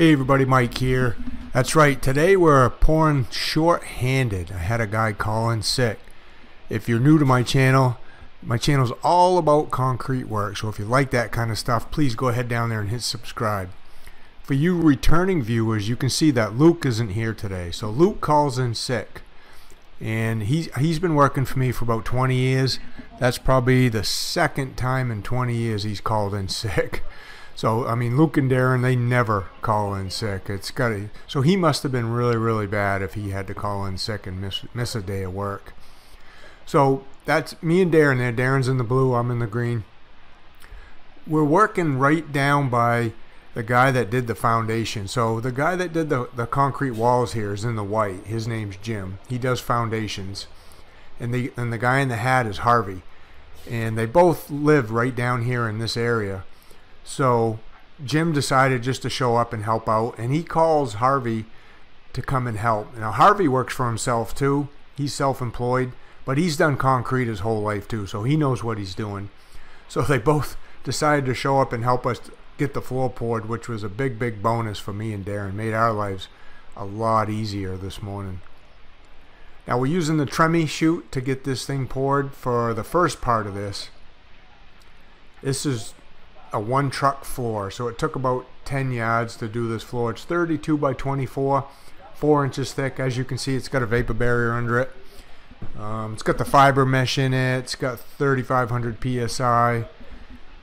Hey everybody, Mike here. That's right, today we're pouring short-handed. I had a guy call in sick. If you're new to my channel, my channel is all about concrete work, so if you like that kind of stuff, please go ahead down there and hit subscribe. For you returning viewers, you can see that Luke isn't here today. So Luke calls in sick. And he's, he's been working for me for about 20 years. That's probably the second time in 20 years he's called in sick. So I mean, Luke and Darin, they never call in sick. It's got to, so he must have been really, really bad if he had to call in sick and miss miss a day of work. So that's me and Darin there. Darin's in the blue. I'm in the green. We're working right down by the guy that did the foundation. So the guy that did the, the concrete walls here is in the white. His name's Jim. He does foundations. And the and the guy in the hat is Harvey. And they both live right down here in this area. So Jim decided just to show up and help out, and he calls Harvey to come and help. Now, Harvey works for himself too. He's self employed, but he's done concrete his whole life too, so he knows what he's doing. So they both decided to show up and help us get the floor poured, which was a big, big bonus for me and Darin. Made our lives a lot easier this morning. Now we're using the Tremie chute to get this thing poured for the first part of this. This is a one truck floor. So it took about 10 yards to do this floor. It's 32 by 24, 4 inches thick. As you can see, it's got a vapor barrier under it. Um, it's got the fiber mesh in it. It's got 3,500 psi.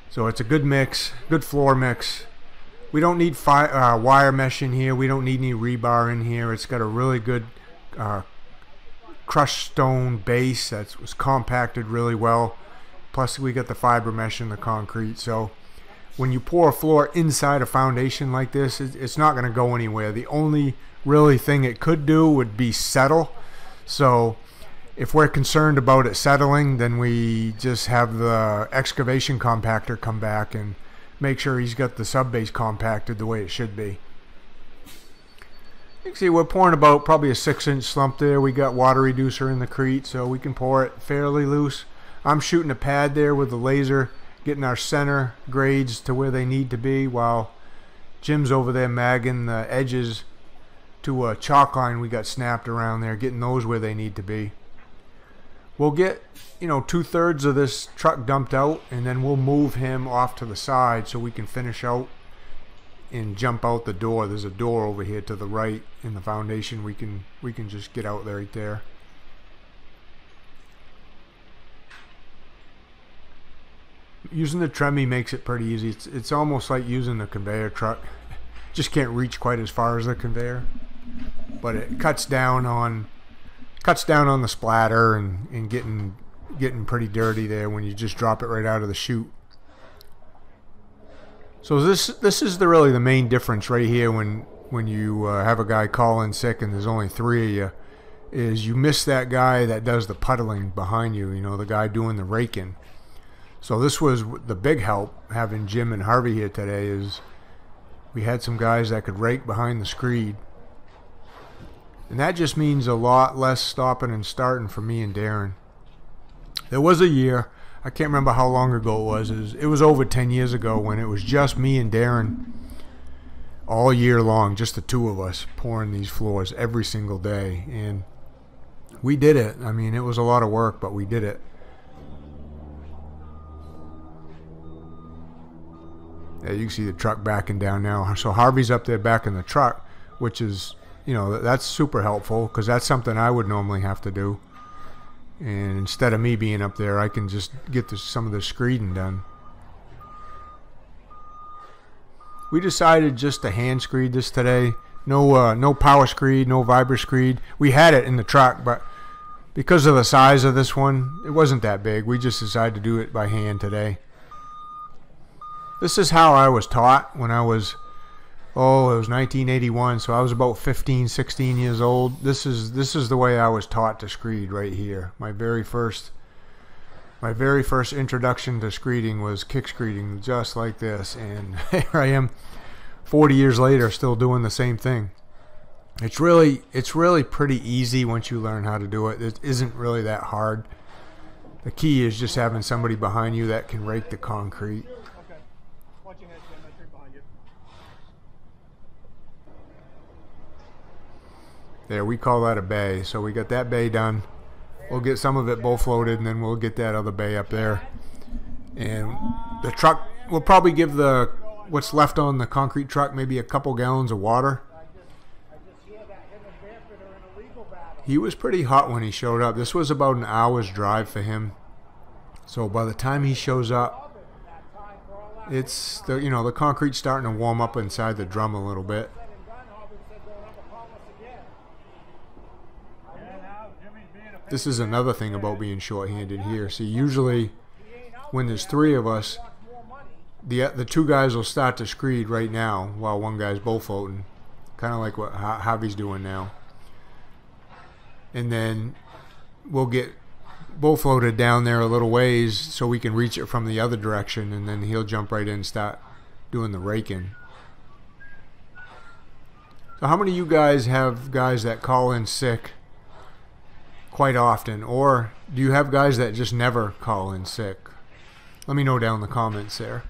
So it's a good mix, good floor mix. We don't need uh, wire mesh in here. We don't need any rebar in here. It's got a really good uh, crushed stone base that was compacted really well. Plus we got the fiber mesh in the concrete. So when you pour a floor inside a foundation like this, it's not going to go anywhere. The only really thing it could do would be settle. So if we're concerned about it settling, then we just have the excavation compactor come back and make sure he's got the sub base compacted the way it should be. You can see we're pouring about probably a six inch slump there. We got water reducer in the crete so we can pour it fairly loose. I'm shooting a pad there with the laser getting our center grades to where they need to be while Jim's over there magging the edges to a chalk line we got snapped around there, getting those where they need to be. We'll get, you know, two thirds of this truck dumped out and then we'll move him off to the side so we can finish out and jump out the door. There's a door over here to the right in the foundation. We can we can just get out there right there. Using the Tremie makes it pretty easy. It's, it's almost like using the conveyor truck. Just can't reach quite as far as the conveyor, but it cuts down on cuts down on the splatter and, and getting getting pretty dirty there when you just drop it right out of the chute. So this this is the really the main difference right here when when you uh, have a guy call in sick and there's only three of you is you miss that guy that does the puddling behind you. You know the guy doing the raking. So this was the big help having Jim and Harvey here today is we had some guys that could rake behind the screed. And that just means a lot less stopping and starting for me and Darin. There was a year, I can't remember how long ago it was, it was, over 10 years ago when it was just me and Darin all year long, just the two of us pouring these floors every single day. And we did it. I mean, it was a lot of work, but we did it. Yeah, you can see the truck backing down now. So Harvey's up there backing the truck, which is, you know, that's super helpful because that's something I would normally have to do. And instead of me being up there, I can just get this, some of the screeding done. We decided just to hand screed this today. No, uh, no power screed, no vibra screed. We had it in the truck, but because of the size of this one, it wasn't that big. We just decided to do it by hand today. This is how I was taught when I was, oh, it was 1981, so I was about 15, 16 years old. This is this is the way I was taught to screed right here. My very first, my very first introduction to screeding was kick screeding, just like this, and here I am, 40 years later, still doing the same thing. It's really it's really pretty easy once you learn how to do it. It isn't really that hard. The key is just having somebody behind you that can rake the concrete. There, we call that a bay. So we got that bay done. We'll get some of it both loaded, and then we'll get that other bay up there. And the truck, we'll probably give the what's left on the concrete truck maybe a couple gallons of water. He was pretty hot when he showed up. This was about an hour's drive for him. So by the time he shows up, it's the you know the concrete's starting to warm up inside the drum a little bit. This is another thing about being short-handed here. See, usually when there's three of us, the the two guys will start to screed right now while one guy's bow floating, kind of like what Harvey's doing now. And then we'll get bow floated down there a little ways so we can reach it from the other direction, and then he'll jump right in and start doing the raking. So how many of you guys have guys that call in sick quite often, or do you have guys that just never call in sick? Let me know down in the comments there.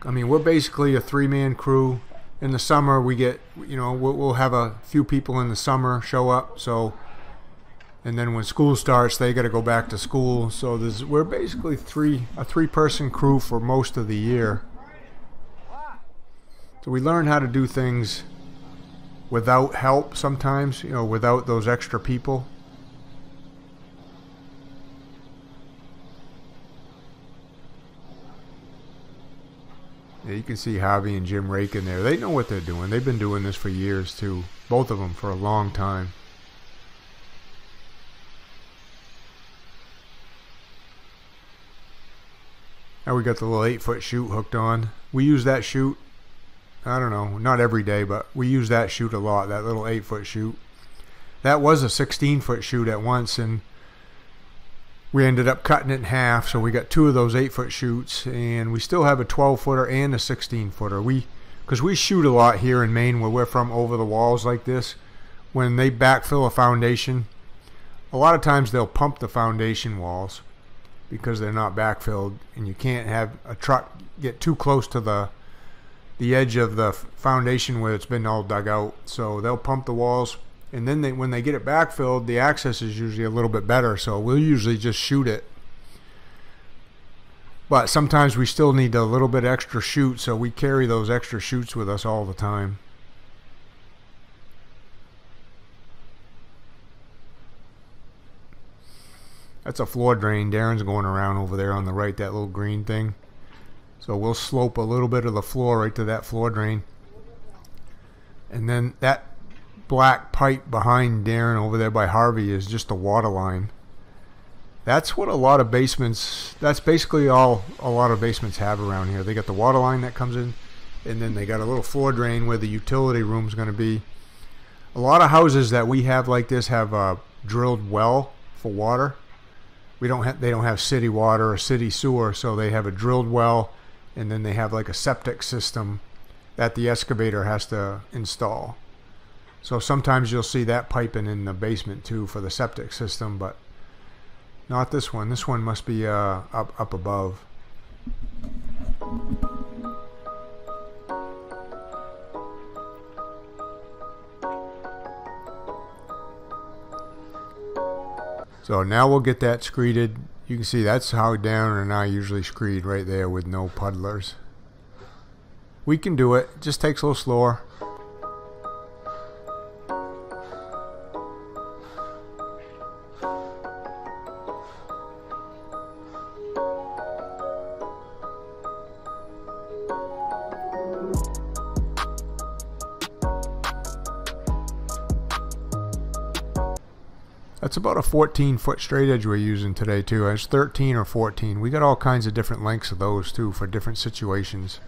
I mean, we're basically a three-man crew. In the summer, we get, you know, we'll, have a few people in the summer show up. So, and then when school starts, they got to go back to school. So there's, we're basically three, a three-person crew for most of the year. So we learn how to do things without help sometimes, you know, without those extra people. Yeah, you can see Harvey and Jim raking there. They know what they're doing. They've been doing this for years too. Both of them for a long time. Now we got the little 8 foot chute hooked on. We use that chute I don't know, not every day, but we use that chute a lot, that little 8 foot chute. That was a 16 foot chute at once, and we ended up cutting it in half, so we got two of those 8 foot chutes, and we still have a 12 footer and a 16 footer. We, Because we shoot a lot here in Maine where we're from over the walls like this. When they backfill a foundation, a lot of times they'll pump the foundation walls because they're not backfilled, and you can't have a truck get too close to the the edge of the foundation where it's been all dug out. So they'll pump the walls, and then they, when they get it backfilled, the access is usually a little bit better. So we'll usually just shoot it. But sometimes we still need a little bit extra chute, so we carry those extra shoots with us all the time. That's a floor drain. Darin's going around over there on the right, that little green thing. So we'll slope a little bit of the floor right to that floor drain. And then that black pipe behind Darin over there by Harvey is just a water line. That's what a lot of basements, that's basically all a lot of basements have around here. They got the water line that comes in, and then they got a little floor drain where the utility room is going to be. A lot of houses that we have like this have a drilled well for water. We don't have, they don't have city water or city sewer, so they have a drilled well and then they have like a septic system that the excavator has to install. So sometimes you'll see that piping in the basement too for the septic system, but not this one. This one must be uh, up up above. So now we'll get that screeded you can see that's how Darin and I usually screed right there with no puddlers. We can do it, just takes a little slower. That's about a 14 foot straight edge we're using today too. It's 13 or 14. We got all kinds of different lengths of those too for different situations.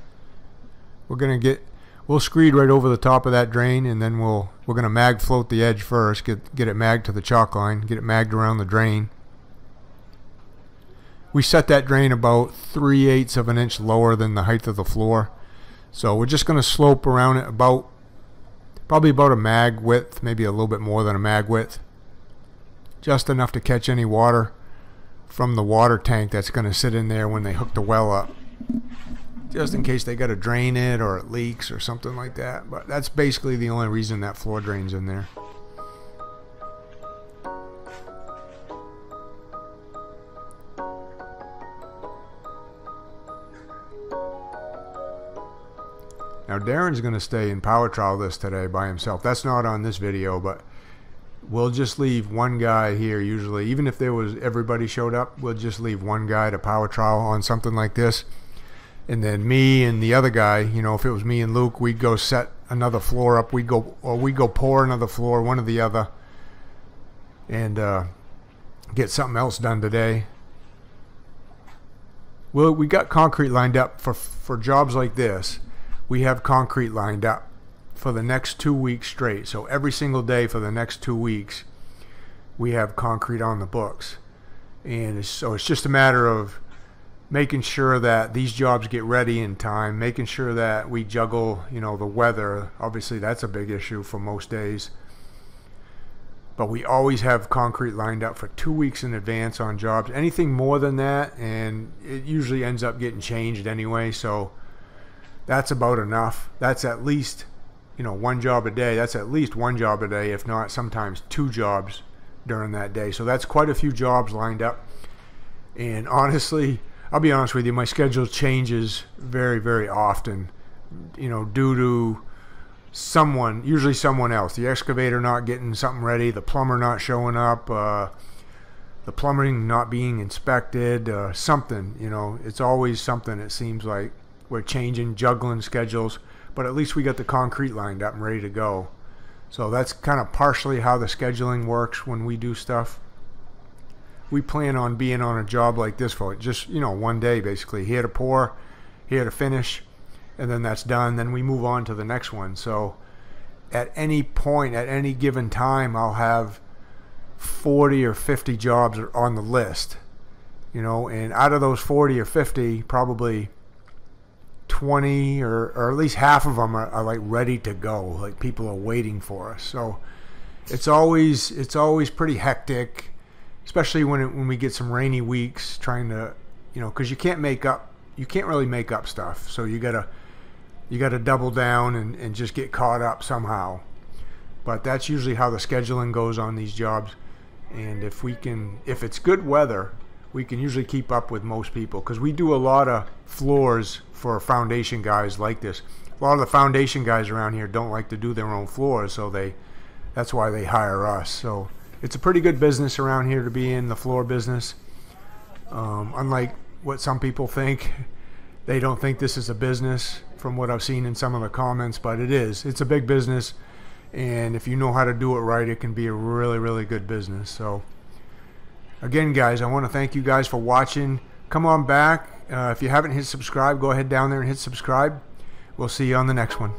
We're gonna get we'll screed right over the top of that drain and then we'll we're gonna mag float the edge first, get get it magged to the chalk line, get it magged around the drain. We set that drain about 3 eighths of an inch lower than the height of the floor. So we're just gonna slope around it about probably about a mag width, maybe a little bit more than a mag width just enough to catch any water from the water tank that's going to sit in there when they hook the well up. just in case they got to drain it or it leaks or something like that. But that's basically the only reason that floor drains in there. Now Darin's going to stay in power trowel this today by himself. That's not on this video, but we'll just leave one guy here usually. Even if there was everybody showed up, we'll just leave one guy to power trowel on something like this. And then me and the other guy, you know, if it was me and Luke, we'd go set another floor up. We'd go, or we'd go pour another floor, one or the other, and uh, get something else done today. Well, we got concrete lined up for for jobs like this we have concrete lined up for the next two weeks straight. So every single day for the next two weeks, we have concrete on the books. And so it's just a matter of making sure that these jobs get ready in time, making sure that we juggle, you know, the weather. Obviously, that's a big issue for most days. But we always have concrete lined up for two weeks in advance on jobs. Anything more than that, and it usually ends up getting changed anyway. So that's about enough. That's at least, you know, one job a day. That's at least one job a day, if not sometimes two jobs during that day. So that's quite a few jobs lined up. And honestly, I'll be honest with you, my schedule changes very, very often, you know, due to someone, usually someone else, the excavator not getting something ready, the plumber not showing up, uh, the plumbing not being inspected, uh, something, you know, it's always something, it seems like we're changing, juggling schedules, but at least we got the concrete lined up and ready to go. So that's kind of partially how the scheduling works when we do stuff. We plan on being on a job like this for just, you know, one day basically. Here to pour, here to finish, and then that's done. Then we move on to the next one. So at any point, at any given time, I'll have 40 or 50 jobs on the list. You know, and out of those 40 or 50, probably 20 or, or at least half of them are, are, like ready to go like people are waiting for us. So it's always it's always pretty hectic especially when it, when we get some rainy weeks trying to you know because you can't make up you can't really make up stuff. So you gotta you gotta double down and, and just get caught up somehow. But that's usually how the scheduling goes on these jobs. And if we can if it's good weather we can usually keep up with most people because we do a lot of floors for foundation guys like this. A lot of the foundation guys around here don't like to do their own floors, so they that's why they hire us. So it's a pretty good business around here to be in the floor business. Um, unlike what some people think, they don't think this is a business from what I've seen in some of the comments, but it is. It's a big business, and if you know how to do it right, it can be a really, really good business. So again, guys, I want to thank you guys for watching. Come on back uh, if you haven't hit subscribe, go ahead down there and hit subscribe. We'll see you on the next one.